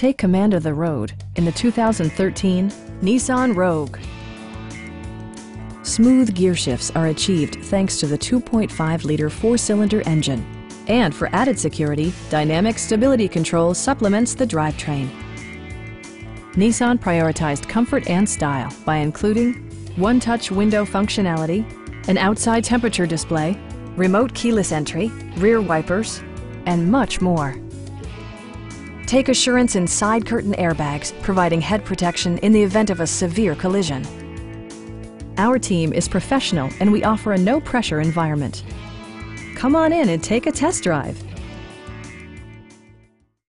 Take command of the road in the 2013 Nissan Rogue. Smooth gear shifts are achieved thanks to the 2.5-liter four-cylinder engine. And for added security, Dynamic Stability Control supplements the drivetrain. Nissan prioritized comfort and style by including one-touch window functionality, an outside temperature display, remote keyless entry, rear wipers, and much more. Take assurance in side curtain airbags, providing head protection in the event of a severe collision. Our team is professional and we offer a no-pressure environment. Come on in and take a test drive.